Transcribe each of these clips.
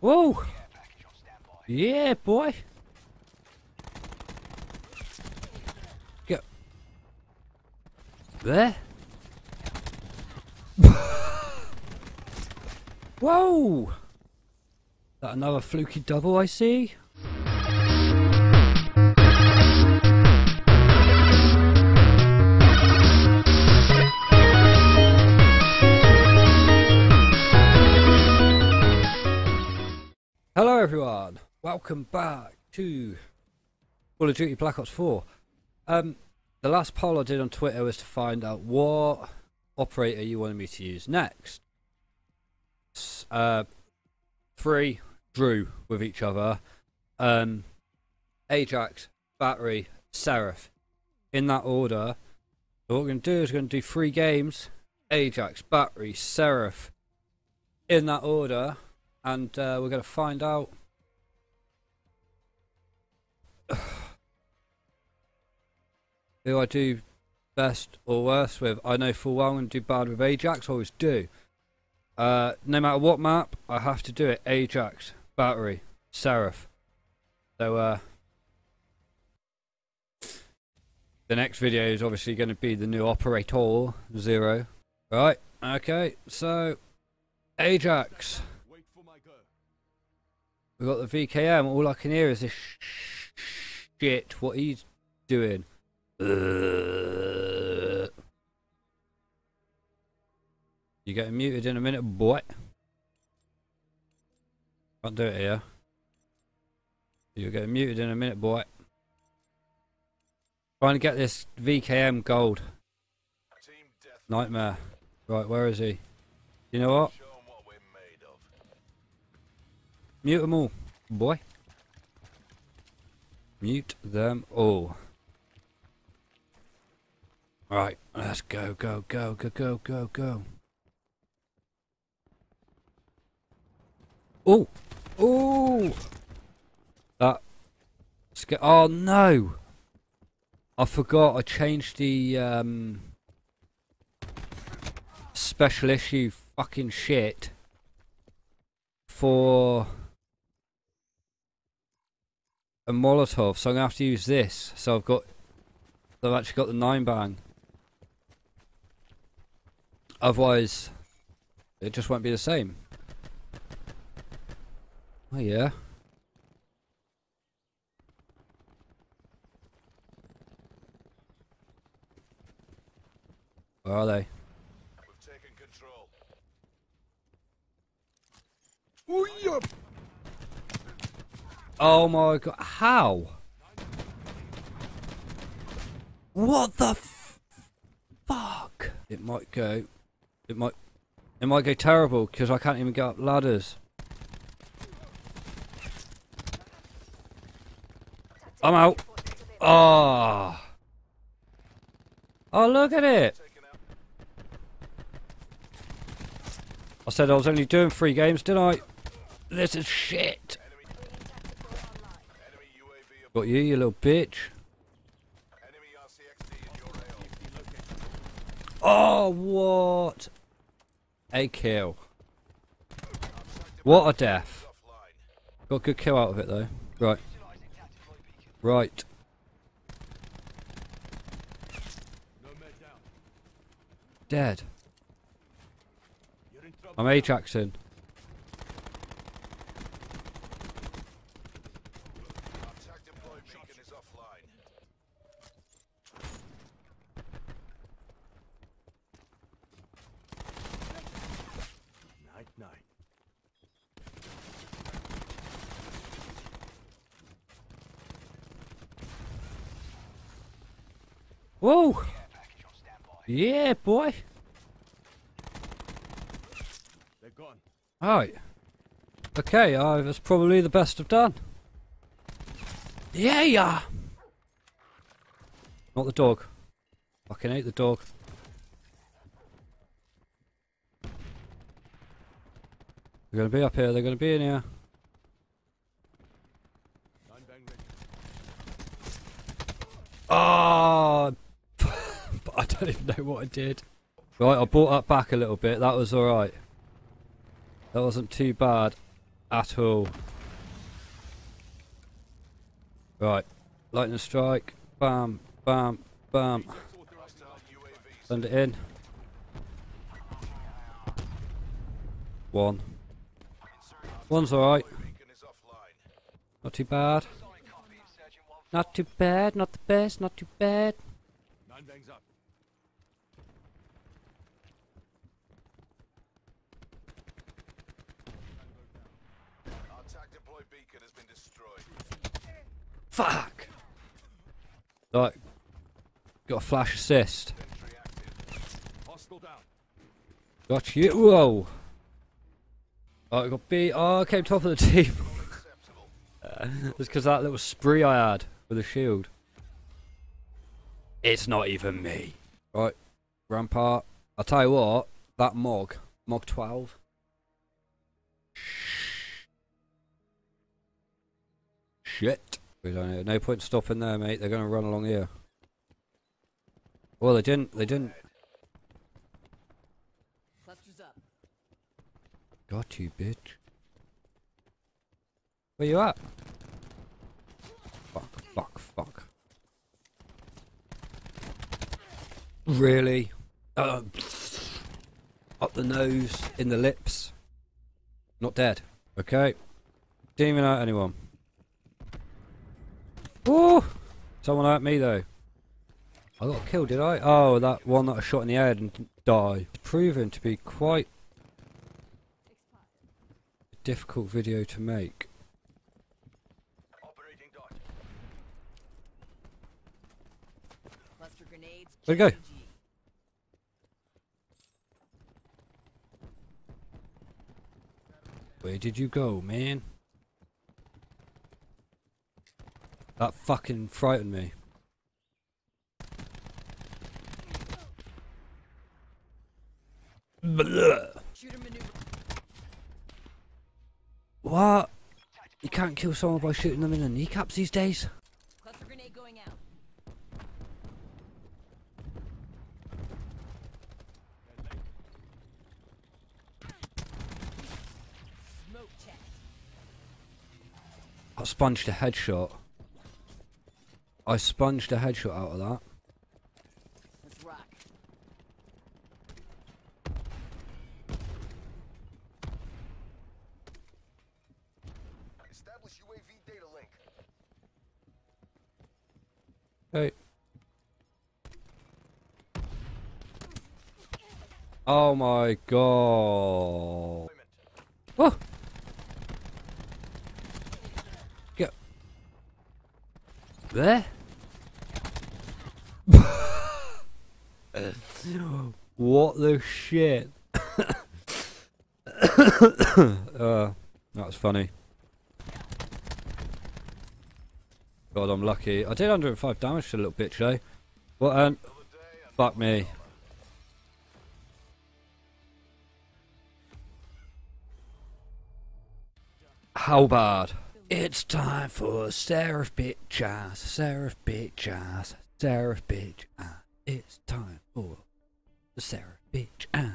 Whoa! Yeah, boy! Go. There? Whoa! That another fluky double I see? Welcome back to Call of Duty Black Ops 4. Um, the last poll I did on Twitter was to find out what operator you wanted me to use next. Uh, three drew with each other. Um, Ajax, Battery, Seraph. In that order. What we're going to do is we're going to do three games. Ajax, Battery, Seraph. In that order and uh, we're going to find out who I do best or worst with. I know full well I'm going to do bad with Ajax, I always do. Uh, no matter what map, I have to do it. Ajax, Battery, Seraph. So, uh, the next video is obviously going to be the new Operator Zero. Right, okay, so Ajax. Wait for my go. We got the VKM. All I can hear is this shit. What he's doing. Uh, you getting muted in a minute, boy. Can't do it here. You're getting muted in a minute, boy. Trying to get this VKM gold. Nightmare. Right, where is he? You know what? Show 'em what we're made of. Mute them all, boy. Mute them all. Right, let's go, go, go, go, go, go, go. Oh, oh, that. Sca- oh no! I forgot. I changed the um, special issue fucking shit for a Molotov, so I'm gonna have to use this. So I've got, I've actually got the nine bang. Otherwise, it just won't be the same. Oh yeah. Where are they? Oh my god! How? What the fuck? It might go. It might. It might go terrible because I can't even get up ladders. I'm out. Ah. Oh. look at it. I said I was only doing three games, didn't I? This is shit. Got you, you little bitch. Oh, what? A kill. What a death. Got a good kill out of it though. Right. Right. Dead. I'm Ajaxing. Attack deploy beacon is offline. Night night. Whoa! Yeah, boy. They're gone. Alright. Okay, uh, that's probably the best I've done. Yeah, yeah. Not the dog. Fucking hate the dog. They're gonna be up here, they're gonna be in here. Nine bang ready. Ah, but I don't even know what I did. Right, I brought that back a little bit. That was alright. That wasn't too bad. at all. Right, lightning strike. Bam, bam, bam. Send it in. One. One's alright. Not too bad. Not too bad, not the best, not too bad. Nine bangs up. Our attack deploy beacon has been destroyed. Fuck! Right. Got a flash assist. Sentry active. Hostile down. Got you. Whoa! Oh, I got B. Oh, I came top of the team. Just because that little spree I had with a shield. It's not even me. Right, Rampart. I'll tell you what, that Mog, Mog 12. Shit. We don't no point stopping there, mate. They're going to run along here. Well, they didn't. They didn't. Got you, bitch. Where you at? Fuck, fuck, fuck. Really? Uh, up the nose, in the lips. Not dead. Okay. Didn't even hurt anyone. Someone hurt me though. I got killed, did I? Oh, that one that I shot in the head and didn't die. It's proven to be quite a difficult video to make. Operating dot. Cluster grenades. Where'd it go? Where did you go, man? That fucking frightened me. What? You can't kill someone by shooting them in the kneecaps these days? I a headshot. I sponged a headshot out of that. Let's rock. Establish UAV data link. Hey. Oh my god. Deployment. Oh! Get. There? what the shit? uh, that was funny. God, I'm lucky. I did 105 damage to a little bitch though. What? Um, and fuck me. How bad? It's time for Seraph bitch ass, Seraph bitch ass, Seraph bitch ass. It's time for the Seraph bitch ass.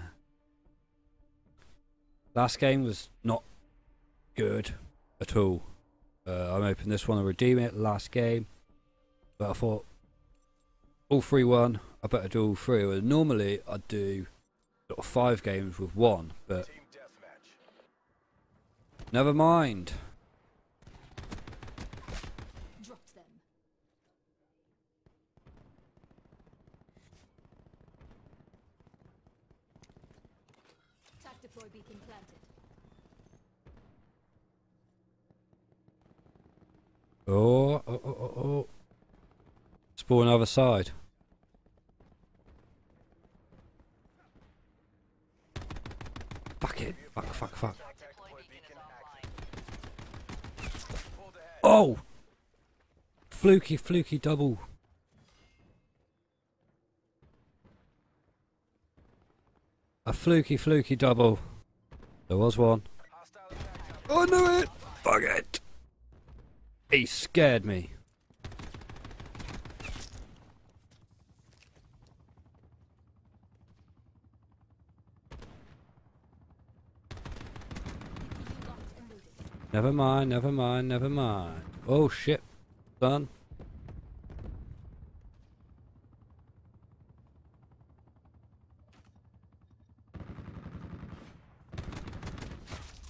Last game was not good at all. Uh, I'm hoping this one will redeem it. Last game, but I thought all three won. I better do all three. Well, normally I'd do sort of five games with one, but never mind. Dropped them. Attack deploy beacon planted. Oh, oh, oh, oh, oh. Spawn other side. Fuck it. Fuck, fuck, fuck. Oh! Fluky, fluky double. A fluky, fluky double. There was one. Oh, I knew it! Fuck it! He scared me. Never mind, never mind, never mind. Oh shit, son.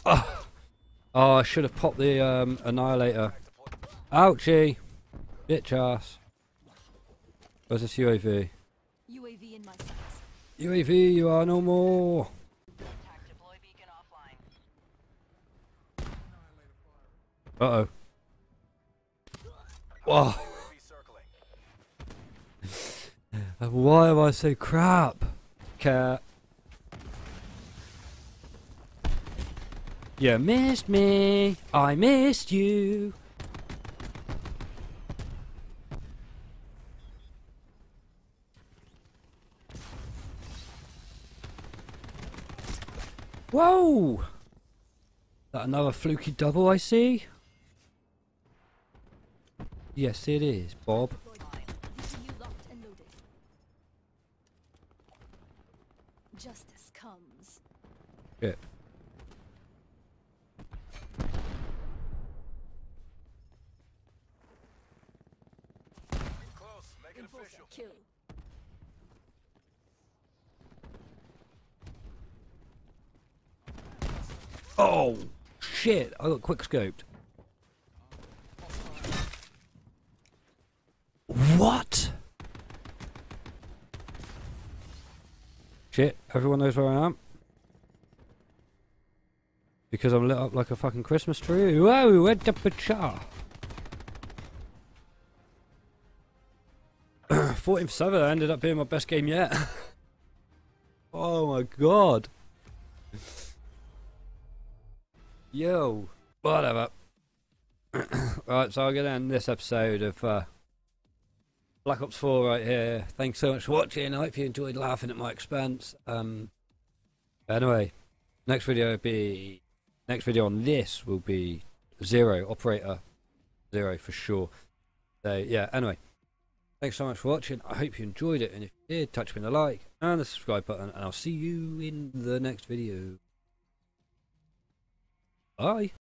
Oh, oh I should have popped the um, annihilator. Ouchie! Bitch ass. Where's this UAV? UAV in my sights. UAV, you are no more! Attack deploy beacon offline. Uh oh. Whoa. Why am I so crap? Cat. You missed me. I missed you. Whoa! That another fluky double I see? Yes, it is, Bob. ECU locked and loaded. Justice comes. Shit. Close. Make it official. kill. Oh shit! I got quick scoped. What? Shit! Everyone knows where I am. Because I'm lit up like a fucking Christmas tree. Whoa! Where'd the pacha? 14 for 7 ended up being my best game yet. oh my god. Yo, whatever. right, so going to end this episode of uh, Black Ops 4 right here. Thanks so much for watching. I hope you enjoyed laughing at my expense. Um, anyway, next video will be next video on this will be zero operator zero for sure. So yeah. Anyway, thanks so much for watching. I hope you enjoyed it, and if you did, touch me the like and the subscribe button, and I'll see you in the next video. Bye.